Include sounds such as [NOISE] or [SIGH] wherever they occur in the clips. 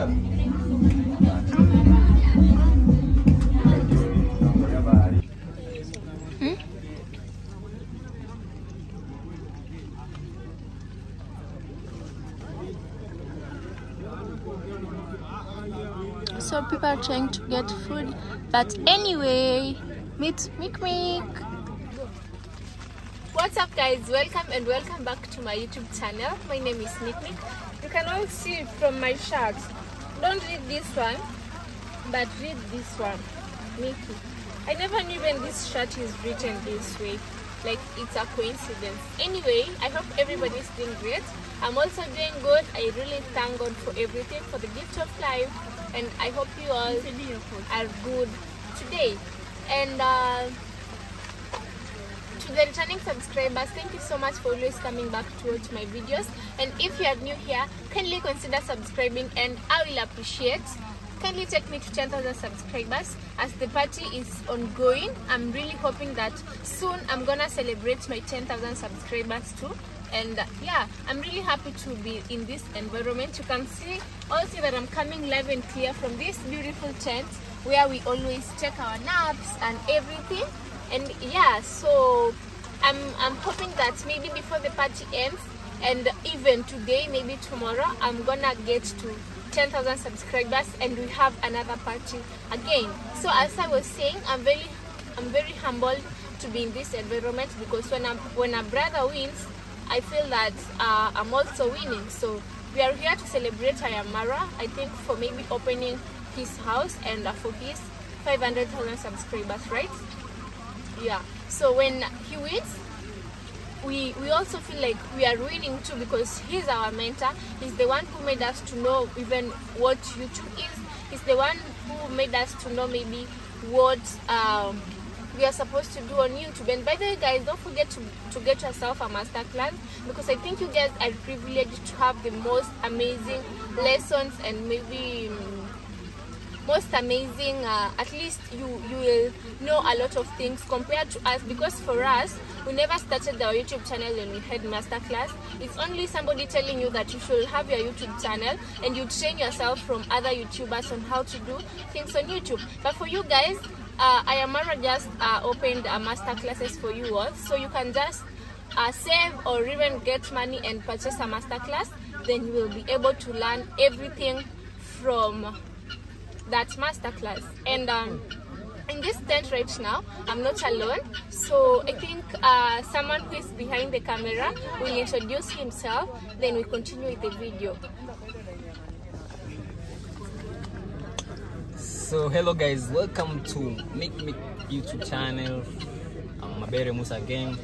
Hmm? So people are trying to get food, but anyway, meet Mick Mick. What's up, guys? Welcome and welcome back to my YouTube channel. My name is Mick Mick. You can all see from my shirt. Don't read this one, but read this one, Mickey. I never knew when this shirt is written this way. Like it's a coincidence. Anyway, I hope everybody's doing great. I'm also doing good. I really thank God for everything, for the gift of life, and I hope you all are good today. And uh, to the returning subscribers, thank you so much for always coming back to watch my videos. And if you are new here, kindly consider subscribing, and I will appreciate. Kindly take me to 10,000 subscribers as the party is ongoing. I'm really hoping that soon I'm gonna celebrate my 10,000 subscribers too. And uh, yeah, I'm really happy to be in this environment. You can see also that I'm coming live and clear from this beautiful tent where we always take our naps and everything. And yeah, so I'm I'm hoping that maybe before the party ends and even today, maybe tomorrow, I'm gonna get to 10,000 subscribers and we have another party again. So as I was saying, I'm very I'm very humbled to be in this environment because when I'm when a brother wins, I feel that uh, I'm also winning. So we are here to celebrate Ayamara. I think for maybe opening his house and uh, for his 500,000 subscribers, right? Yeah. So when he wins, we we also feel like we are winning too because he's our mentor. He's the one who made us to know even what YouTube is. He's the one who made us to know maybe what um, we are supposed to do on YouTube. And by the way, guys, don't forget to, to get yourself a masterclass because I think you guys are privileged to have the most amazing lessons and maybe um, most amazing uh, at least you you will know a lot of things compared to us because for us we never started our youtube channel when we had masterclass. It's only somebody telling you that you should have your youtube channel and you train yourself from other youtubers on how to do things on youtube. But for you guys uh, Ayamara just uh, opened a master classes for you all. So you can just uh, save or even get money and purchase a master class then you will be able to learn everything from that masterclass and um, in this tent right now i'm not alone so i think uh, someone who is behind the camera will introduce himself then we continue with the video So hello guys, welcome to Mick Mick YouTube channel. I'm Mabere Musa again.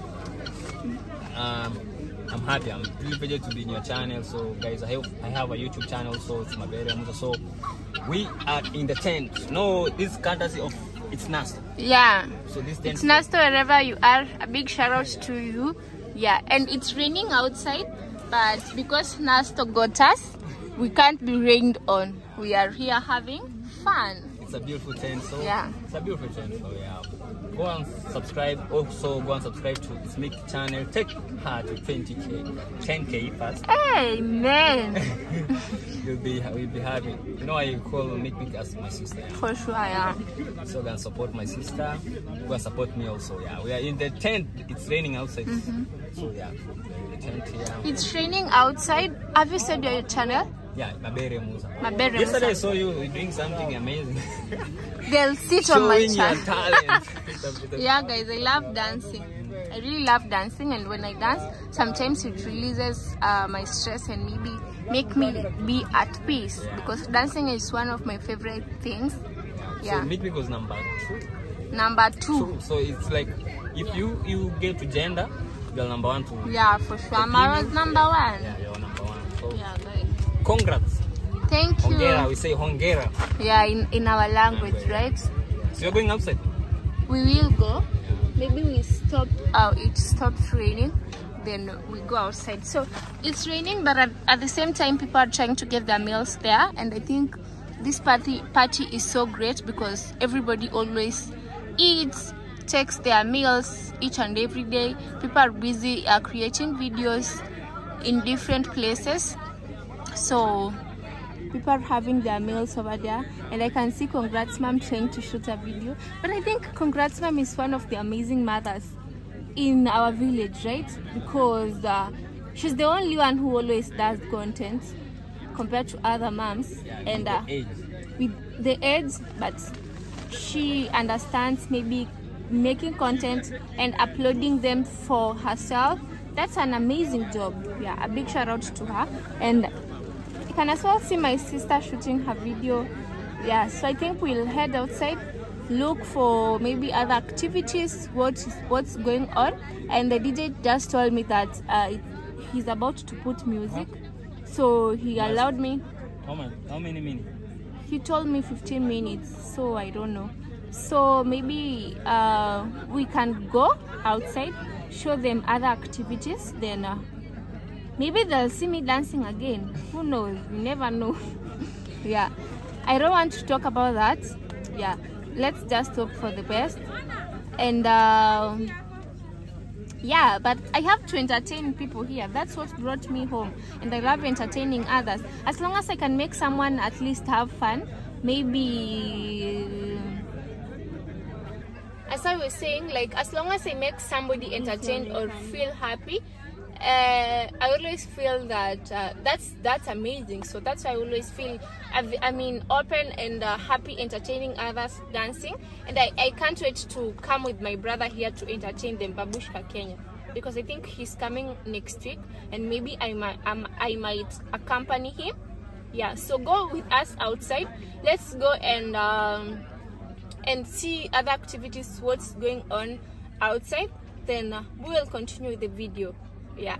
Um, I'm happy. I'm privileged to be in your channel. So guys, I have I have a YouTube channel. So it's Mabere Musa. So we are in the tent. No, this is courtesy of it's Nasta. yeah So this tent. it's nice to wherever you are a big shout out to you yeah and it's raining outside but because nasto got us we can't be rained on we are here having fun It's a beautiful tent. So Yeah. it's a beautiful tent. So yeah, go and subscribe. Also go and subscribe to this Mick channel. Take her to 20k, 10k first. amen [LAUGHS] You'll be we'll be happy. You know I call Mick Mick as my sister. Yeah. for sure yeah So go and support my sister. Go and support me also. Yeah, we are in the tent. It's raining outside. Mm-hmm. So yeah, the tent here. it's raining outside have you said your channel Yeah, Mabere Musa. Yesterday I saw you doing something amazing. [LAUGHS] they'll sit on my Showing your talent. It's a- it's a- yeah guys i love dancing i really love dancing and when i dance sometimes it releases uh, my stress and maybe make me be at peace because dancing is one of my favorite things yeah So Meet Me was number two. number two Two. So it's like if you you get to gender, you're number one to yeah for sure mara's number one yeah, congrats. thank Hongera, you we say hongera. yeah in, in our language right? So you're going outside? we will go. Maybe we stop uh, it stops raining then we go outside. So it's raining but at, at the same time people are trying to get their meals there. And i think this party party is so great because everybody always eats takes their meals each and every day. People are busy uh, creating videos in different places so people are having their meals over there and i can see congrats mom trying to shoot a video. But i think congrats mom is one of the amazing mothers in our village right? Because uh, she's the only one who always does content compared to other moms. And uh, with the age but she understands maybe making content and uploading them for herself. That's an amazing job. Yeah a big shout out to her. And can as well see my sister shooting her video. Yeah so i think we'll head outside look for maybe other activities what is what's going on. And the dj just told me that uh, he's about to put music. So he allowed me. How many? How many minutes? he told me 15 minutes so i don't know. So maybe uh, we can go outside show them other activities then uh, maybe they'll see me dancing again. Who knows? You never know. [LAUGHS] Yeah. I don't want to talk about that. Yeah. Let's just hope for the best. And uh, yeah but i have to entertain people here. That's what brought me home. And i love entertaining others. As long as i can make someone at least have fun maybe as i was saying like as long as i make somebody entertained or feel happy uh, I always feel that uh, that's that's amazing. So that's why I always feel, I, mean, open and uh, happy entertaining others dancing. And I, I can't wait to come with my brother here to entertain them, Babushka Kenya, because I think he's coming next week, and maybe I might um, I might accompany him. Yeah, so go with us outside. Let's go and um, and see other activities. What's going on outside? Then uh, we will continue the video. Yeah.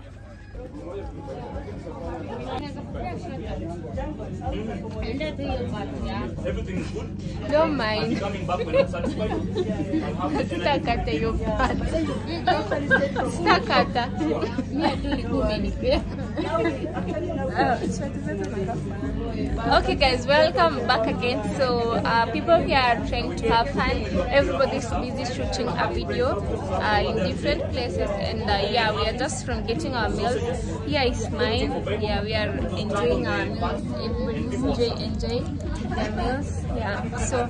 Everything is good. Don't mind. Coming back when I'm satisfied. [LAUGHS] I'm happy. and I- Sitakata hiyo part. Okay guys, welcome back again. So uh, people here are trying to have fun. Everybody's busy shooting a video uh, in different places and uh, yeah, we are just from getting our meals. Here is mine. Yeah, we are enjoying our meals. Everybody's enjoy, enjoying their meals. Yeah. So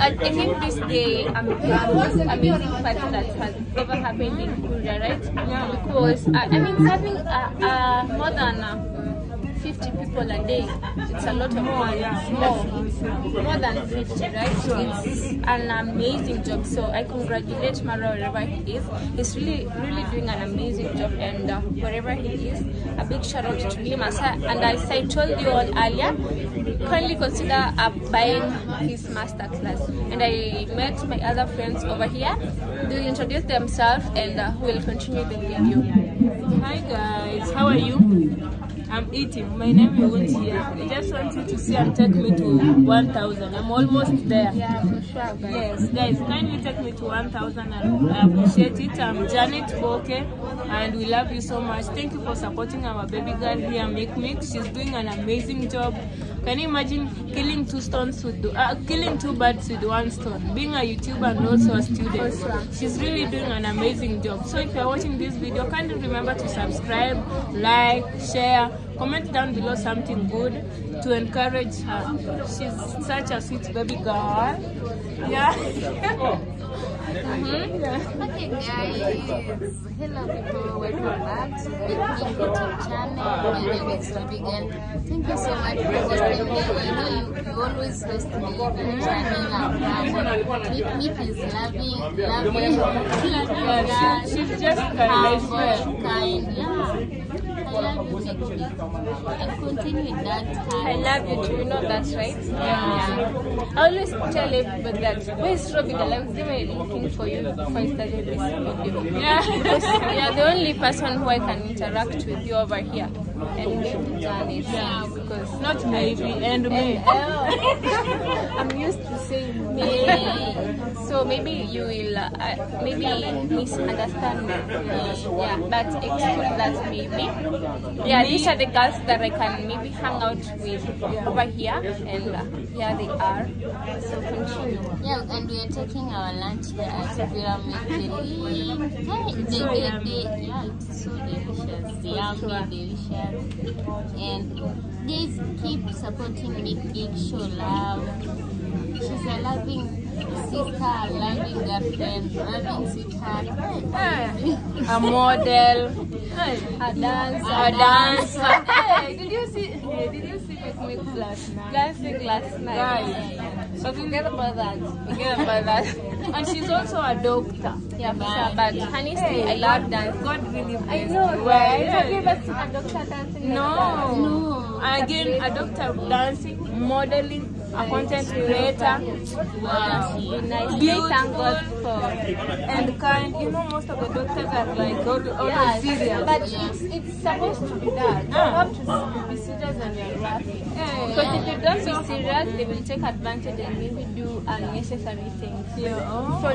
I, think this day um, the most amazing part that has ever happened in Kuria, right? Yeah. Because uh, I mean having uh, uh, more than uh, 50 people a day. It's a lot of money. More, more than 50, right? It's an amazing job. So I congratulate Mara wherever he is. He's really, really doing an amazing job. And uh, wherever he is, a big shout out to him. As I, and as I told you all earlier, kindly consider uh, buying his masterclass. And I met my other friends over here. They'll introduce themselves and uh, we'll continue the video. Hi guys, how are you? I'm eating. My name is Wuntia. I just want you to see and take me to 1000. I'm almost there. Yeah, for sure, guys. Yes, guys, kindly take me to 1000 and I appreciate it. I'm Janet Boke and we love you so much. Thank you for supporting our baby girl here, Make Mix. She's doing an amazing job. Can you imagine killing two stones with uh, killing two birds with one stone? Being a YouTuber and also a student. She's really doing an amazing job. So if you're watching this video, kindly remember to subscribe, like, share, comment down below something good to encourage her. She's such a sweet baby girl. Yeah. [LAUGHS] Mm-hmm. Okay guys, hello people, welcome back to the YouTube channel. My name is Baby Girl. Thank you so much for hosting me. I you always host me in the channel. I'm. Meet Meet is loving, loving, Yeah, she- she's just humble, kind. Yeah. I love you, Meet Meet. And continue with that. I love you too, you know that, right? Yeah. I always tell everybody that where's Robbie the live? They were looking for you before I started this video. Yeah. [LAUGHS] Because you're the only person who I can interact with you over here. Yeah. Because Not maybe, and me. I'm used to saying me. So maybe you will uh, uh, maybe misunderstand me. Yeah, but exclude that maybe. Yeah, these are the girls that I can maybe hang out with over here, and uh, here they are. So continue. Yeah, and we are taking our lunch here at Jelly. Hey, they, they, they, yeah, it's so delicious. Yummy, delicious. And guys, keep supporting me, big Show Love. She's a loving sister, loving girlfriend, loving sweetheart. a model, A dancer. a dancer. hey, did you see? Hey, did you see Me last night? Dancing last night. Guys, So forget about that. forget about that. [LAUGHS] And she's also a doctor. Yeah, for sure. But honestly, I love dancing. God really I know, you. right? Yeah. Have you ever seen a doctor dancing? No. No. Again, a doctor dancing, modeling, a content creator. Wow. Be nice. I Beautiful. thank God for. And kind. You know, most of the doctors are like always Yeah, serious. but it's, it's supposed to be that. You Ah. have to be serious when you're working. Yeah. Because if you don't be serious, they will take advantage and maybe do unnecessary things. Yeah. Oh. So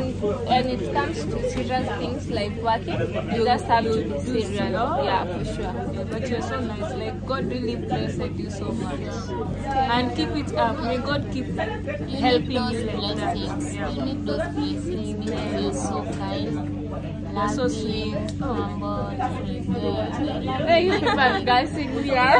when it comes to serious things like working, you just have to be serious. Oh. Yeah, for sure. Yeah, but you're so nice. Like God really blessed you so much. And keep it up. May God keep You helping need those you like that. Yeah. You need those blessings because you're so kind. You're so sweet. humble. Hey, you are dancing [LAUGHS] here.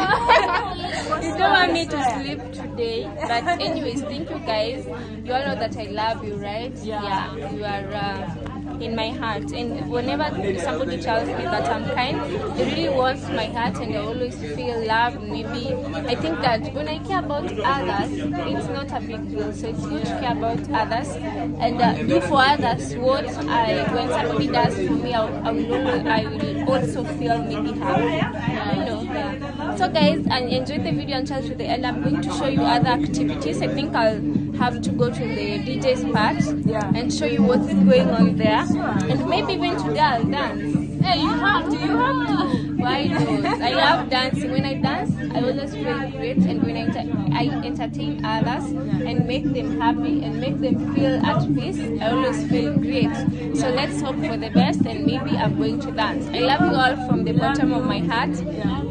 you don't want me to sleep today. But anyways, thank you guys. You all know that I love you, right? Yeah. you are uh, in my heart. And whenever somebody tells me that I'm kind, it really warms my heart and I always feel loved. Maybe I think that when I care about others, it's not a big deal. So it's good to care about others and uh, do for others what I when somebody does for me, I, I will I will also feel maybe happy. You know. Yeah. So guys, and enjoy the video until the end. I'm going to show you other activities. I think I'll have to go to the DJ's part Yeah. and show you what's going on there, and maybe even I'll dance. Hey, you have to. You have to. Why not? I love dancing. When I dance, I always feel great, and when I, enter- I entertain others and make them happy and make them feel at peace, I always feel great. So let's hope for the best, and maybe I'm going to dance. I love you all from the bottom of my heart.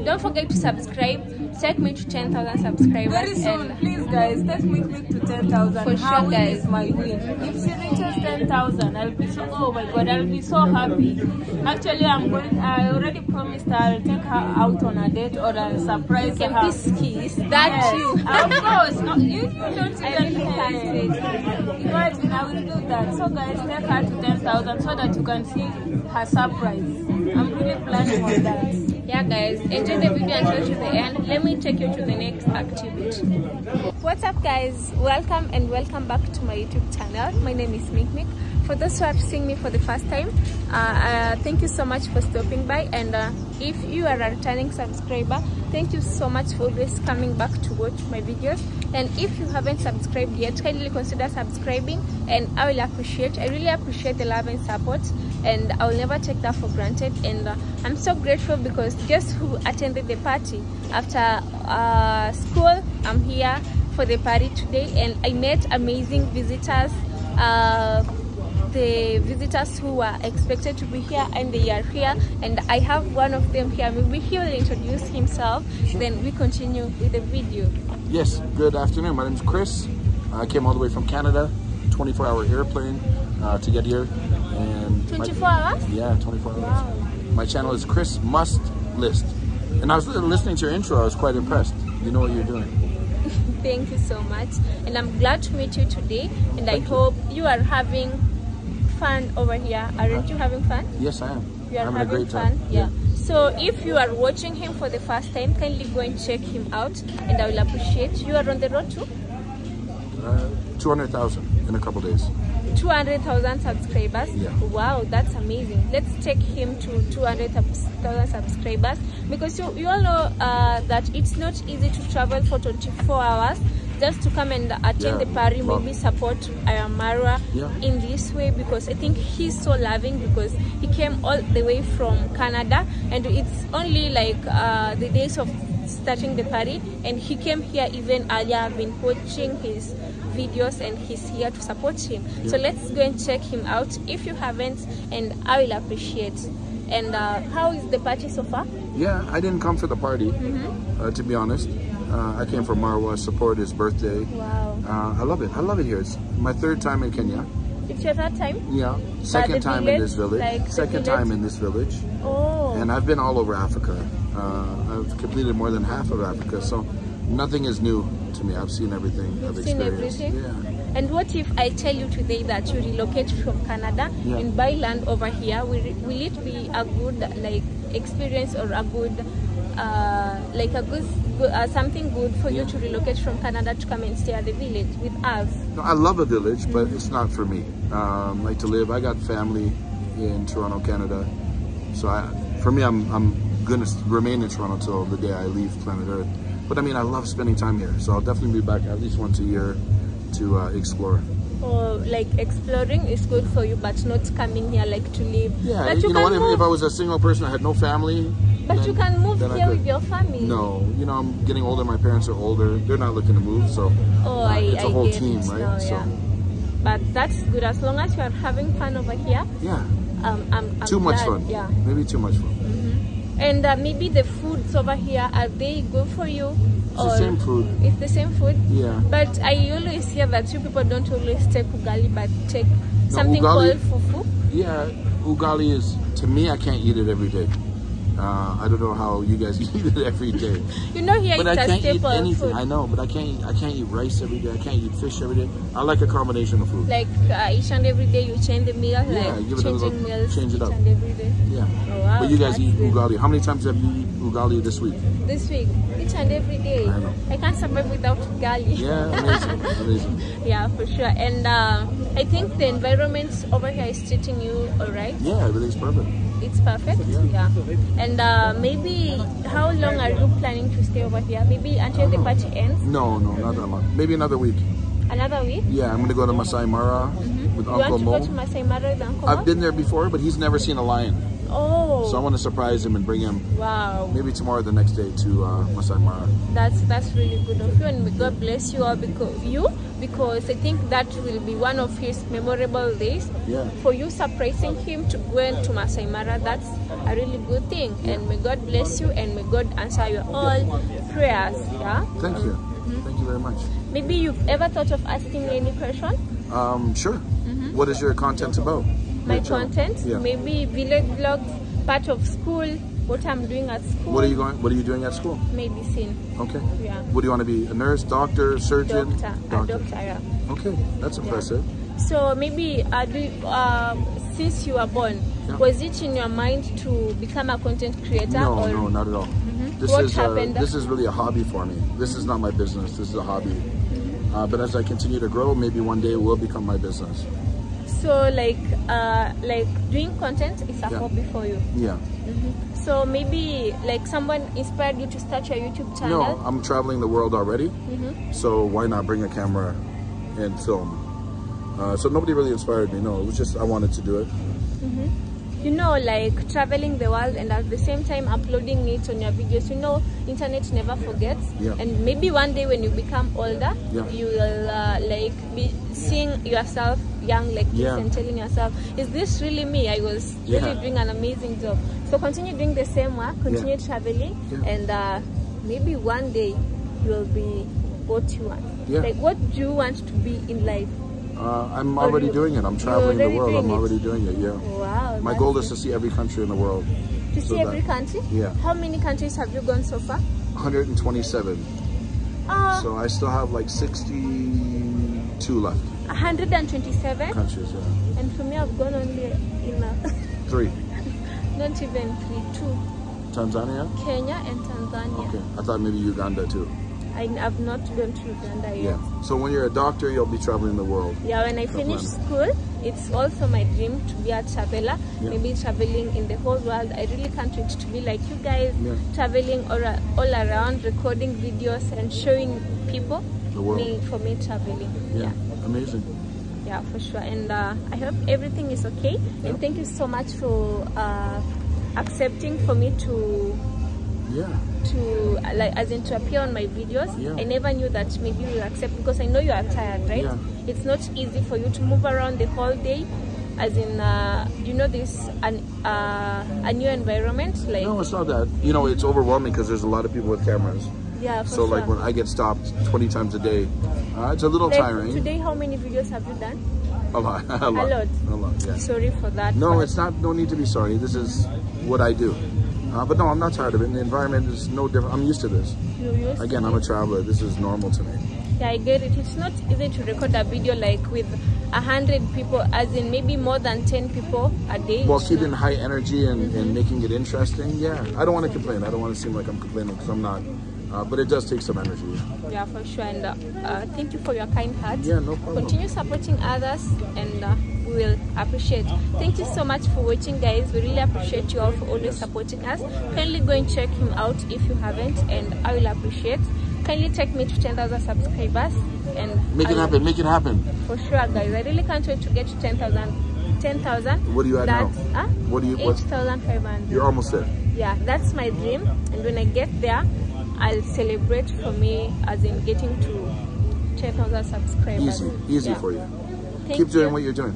Don't forget to subscribe. Take me to 10,000 subscribers. Very soon, and please guys, take me quick to 10,000. For How sure, guys. is my win? If she reaches 10,000, I'll be so, oh my god, I'll be so happy. Actually, I'm going, I already promised I'll take her out on a date or I'll surprise her. kiss kiss. That Yes, you. of course. No, you, you don't even really. Imagine I will do that. So guys, take her to 10,000 so that you can see her surprise. I'm really planning on that. Yeah, guys, enjoy the video until to the end. Let me take you to the next activity. What's up, guys? Welcome and welcome back to my YouTube channel. My name is Mick Mick. For those who are seeing me for the first time, uh, uh, thank you so much for stopping by. And uh, if you are a returning subscriber, thank you so much for always coming back to watch my videos. And if you haven't subscribed yet, kindly consider subscribing, and I will appreciate. I really appreciate the love and support, and I will never take that for granted. And uh, I'm so grateful because guess who attended the party after uh, school? I'm here for the party today, and I met amazing visitors. Uh, the visitors who were expected to be here and they are here and I have one of them here maybe he will introduce himself then we continue with the video Yes, good afternoon. My name is Chris. I came all the way from Canada, 24 hour airplane uh, to get here. And my- 24 hours yeah, 24 hours. My channel is Chris Must List. And I was listening to your intro, I was quite impressed. You know what you're doing. [LAUGHS] thank you so much and i'm glad to meet you today and i you. hope you are having fun over here aren't you having fun Yes, I am. you are having, having, a great fun time. yeah so if you are watching him for the first time kindly go and check him out and i will appreciate you are on the road too? Uh, 200,000 in a couple days. 200,000 subscribers. Yeah. Wow, that's amazing. Let's take him to 200,000 subscribers because you, you all know uh, that it's not easy to travel for 24 hours just to come and attend Yeah, the party, wow. maybe support Ayamara Yeah. in this way because I think he's so loving because he came all the way from Canada and it's only like uh, the days of starting the party and he came here even earlier. I've been watching his videos and he's here to support him. So let's go and check him out if you haven't and I will appreciate. And uh, how is the party so far? Yeah, I didn't come for the party, Mm-hmm. uh, to be honest. Uh, I came from Marwa, support his birthday. Wow. Uh, I love it. I love it here. It's my third time in Kenya. It's your third time? Yeah, second time in this village. like second village? time in this village. Oh. and I've been all over Africa. Uh, I've completed more than half of Africa, so nothing is new to me. I've seen everything. I've You've seen experienced. everything? Yeah. And what if I tell you today that you relocate from Canada Yeah. and buy land over here? Will, will it be a good like experience or a good uh, like a good, uh, something good for you to relocate from Canada to come and stay at the village with us? No, I love a village, but it's not for me. Um, like to live, I got family in Toronto, Canada, so I, for me, I'm I'm gonna remain in Toronto till the day I leave planet Earth. But I mean, I love spending time here, so I'll definitely be back at least once a year to uh, explore. Or like exploring is good for you, but not coming here like to live. Yeah, but you, you, know what? If, if I was a single person, I had no family. But then- you can move here with your family. No, you know, I'm getting older. My parents are older. They're not looking to move, so Oh, I, it's a I whole get team, it right? now, so yeah. But that's good as long as you are having fun over here. yeah, Um, I'm, I'm too much fun. Yeah. maybe too much fun. Mhm. And uh, maybe the foods over here are they good for you? It's the same food. It's the same food. Yeah. But I always hear that you people don't always take ugali, but take something ugali- called fufu. Yeah, ugali is to me. I can't eat it every day. Uh, I don't know how you guys [LAUGHS] eat it every day, You know here but it's I can't eat staple anything. food. I know, but I can't. Eat, I can't eat rice every day. I can't eat fish every day. I like a combination of food. Like uh, each and every day you change the meal, Yeah, like give it a little- meals change it each up. and every day. Yeah. Oh, wow, but you guys eat good. ugali. How many times have you eaten ugali this week? This week, each and every day. I know. I can't survive without ugali. Yeah, [LAUGHS] amazing, amazing. Yeah, for sure. And uh, I think the environment over here is treating you alright. Yeah, everything's perfect. It's perfect. Yeah. Yeah. And uh, maybe how long are you planning to stay over here? Maybe until the party ends? [LAUGHS] No, no, not that long. Maybe another week. Another week? Yeah, I'm gonna go to Masai Mara with You Uncle Mo. go to Masai Mara with Uncle I've Mo? been there before, but he's never seen a lion, Oh. so I want to surprise him and bring him wow. maybe tomorrow, or the next day to uh, Masai Mara. That's that's really good of you, and may God bless you all because you because I think that will be one of his memorable days. Yeah. For you surprising him to go into Masai Mara, that's a really good thing, and may God bless you, and may God answer your all prayers. Yeah. Thank you. Thank you very much. Maybe you've ever thought of asking me any question? Um, sure. What is your content about? My content, Yeah. maybe village vlogs, part of school, what I'm doing at school. What are you going? What are you doing at school? Medicine, Okay. yeah. What do you want to be? A nurse, doctor, surgeon? Doctor, a doctor, yeah. Okay, that's impressive. So maybe uh, do, uh, since you were born, Yeah. was it in your mind to become a content creator? No, or no, not at all. This What is uh, happened? this is really a hobby for me. This is not my business. This is a hobby. Uh, but as I continue to grow, maybe one day it will become my business. So like uh, like doing content is a Yeah. hobby for you. Yeah. So maybe like someone inspired you to start your YouTube channel? No. I'm traveling the world already, Mm-hmm. so why not bring a camera and film? Uh, so nobody really inspired me. No, it was just I wanted to do it. You know like traveling the world and at the same time uploading it on your videos. You know internet never forgets. Yeah. and maybe one day when you become older Yeah. you will uh, like be seeing yourself young like Yeah. this and telling yourself is this really me? I was really doing an amazing job. So continue doing the same work continue traveling and uh, maybe one day you'll be what you want. Like what do you want to be in life Uh, I'm already you- doing it. I'm traveling the world. I'm it. already doing it. Yeah. wow My goal is to see every country in the world. to so see every that- country Yeah. how many countries have you gone so far 127. uh, So I still have like 62 left 127 countries. Yeah. and for me i've gone only in a, [LAUGHS] Three. not even three two Tanzania. kenya and tanzania Okay. I thought maybe Uganda too. I, have not gone to uganda yet Yeah. So when you're a doctor, you'll be traveling the world. yeah when i finish school it's also my dream to be a traveler Yeah. maybe traveling in the whole world i really can't wait to be like you guys Yeah. traveling all, all around recording videos and showing people The world. me for me traveling Yeah. Amazing. yeah for sure and uh, i hope everything is okay and thank you so much for uh, accepting for me to Yeah. to like as in to appear on my videos Yeah. i never knew that maybe you accept because i know you are tired right Yeah. it's not easy for you to move around the whole day as in uh, you know this an uh, a new environment like No, it's not that. You know, it's overwhelming because there's a lot of people with cameras. yeah for So like when I get stopped 20 times a day, uh, it's a little like tiring. today how many videos have you done A lot. [LAUGHS] A lot. lot. A lot. Yeah. sorry for that No, but- it's not. No need to be sorry. This is what I do. Uh, but no, I'm not tired of it. And the environment is no different. I'm used to this. Used to Again, I'm a traveler. This is normal to me. Yeah, I get it. It's not easy to record a video like with a hundred people, as in maybe more than ten people a day. While keeping high energy and, and making it interesting, yeah. I don't want to complain. I don't want to seem like I'm complaining because I'm not. Uh, but it does take some energy. Yeah, for sure. And uh, uh, thank you for your kind heart. Yeah, no problem. Continue supporting others, and uh, we will appreciate. Thank you so much for watching, guys. We really appreciate you all for always supporting us. Kindly go and check him out if you haven't, and I will appreciate. Kindly take me to 10,000 subscribers, and Make I it will- happen. Make it happen. For sure, guys. I really can't wait to get to 10,000. 10,000. What do you at now? That's, Huh? What do you- what- 8,500. You're almost there. Yeah, that's my dream. And when I get there, I'll celebrate for me as in getting to 10,000 subscribers. Easy. Easy Yeah. for you. Thank Keep doing you. what you're doing.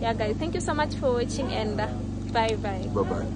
Yeah, guys. Thank you so much for watching and uh, bye bye. Bye bye.